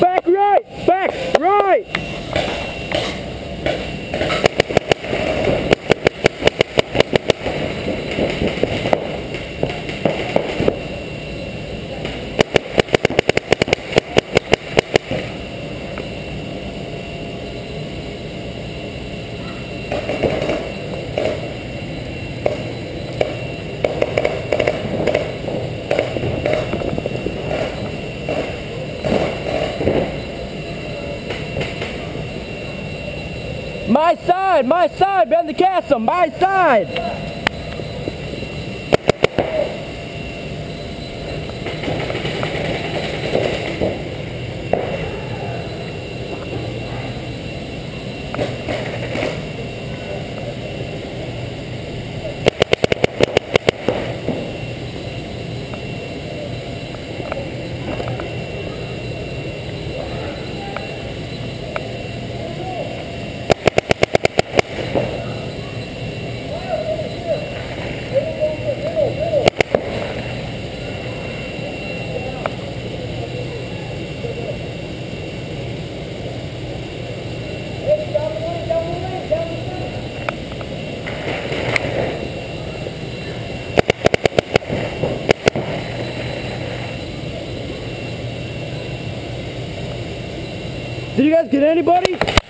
back right, back right. My side, my side, bend the castle, my side. Did you guys get anybody?